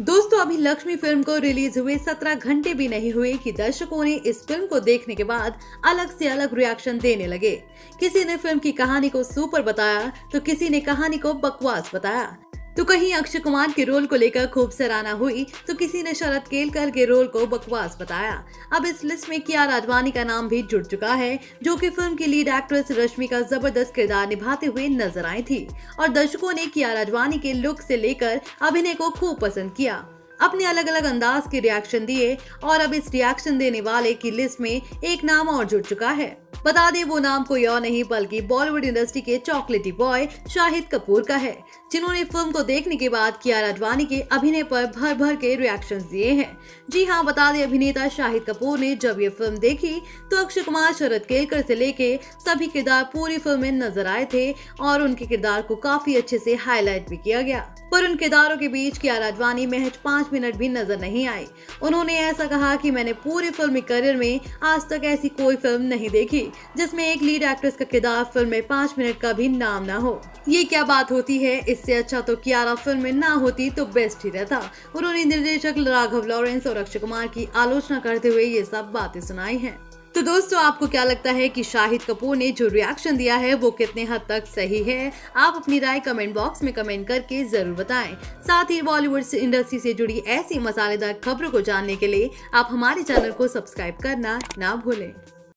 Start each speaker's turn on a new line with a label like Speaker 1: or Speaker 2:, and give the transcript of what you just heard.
Speaker 1: दोस्तों, अभी लक्ष्मी फ़िल्म को रिलीज़ हुए 17 घंटे भी नहीं हुए कि दर्शकों ने इस फ़िल्म को देखने के बाद अलग से अलग रिएक्शन देने लगे। किसी ने फ़िल्म की कहानी को सुपर बताया तो किसी ने कहानी को बकवास बताया। तो कहीं अक्षय कुमार के रोल को लेकर खूब सराहना हुई तो किसी ने शरद केलकर के रोल को बकवास बताया। अब इस लिस्ट में किया राजवानी का नाम भी जुड़ चुका है, जो कि फ़िल्म की लीड एक्ट्रेस रश्मि का ज़बरदस्त किरदार निभाते हुए नज़र आई थी, और दर्शकों ने किया राजवानी के लुक से लेकर अभिनय को खूब पसंद किया। अपने अलग अलग अंदाज के रिएक्शन दिए, और अब इस रिएक्शन देने वाले की लिस्ट में एक नाम और जुड़ चुका है। बता दें, वो नाम कोई और नहीं, बल्कि बॉलीवुड इंडस्ट्री के चॉकलेटी बॉय शाहिद कपूर का है, जिन्होंने फ़िल्म को देखने के बाद कियारा अडवाणी के अभिनय पर भर भर के रिएक्शन दिए हैं। जी हाँ बता दें, अभिनेता शाहिद कपूर ने जब ये फ़िल्म देखी तो अक्षय कुमार शरद केलकर से लेके सभी किरदार पूरी फ़िल्म में नज़र आए थे, और उनके किरदार को काफ़ी अच्छे से हाईलाइट भी किया गया। पर उन किरदारों के बीच कियारा अडवाणी महज पाँच मिनट भी नज़र नहीं आई। उन्होंने ऐसा कहा कि मैंने पूरी फिल्मी करियर में आज तक ऐसी कोई फ़िल्म नहीं देखी, जिसमें एक लीड एक्ट्रेस का किरदार फ़िल्म में पाँच मिनट का भी नाम न हो। ये क्या बात होती है? इससे अच्छा तो कियारा फ़िल्म में ना होती तो बेस्ट ही रहता। उन्होंने निर्देशक राघव लॉरेंस और अक्षय कुमार की आलोचना करते हुए ये सब बातें सुनाई हैं। तो दोस्तों, आपको क्या लगता है कि शाहिद कपूर ने जो रिएक्शन दिया है, वो कितने हद तक सही है? आप अपनी राय कमेंट बॉक्स में कमेंट करके ज़रूर बताएँ। साथ ही बॉलीवुड इंडस्ट्री से जुड़ी ऐसी मसालेदार खबरों को जानने के लिए आप हमारे चैनल को सब्सक्राइब करना ना भूलें।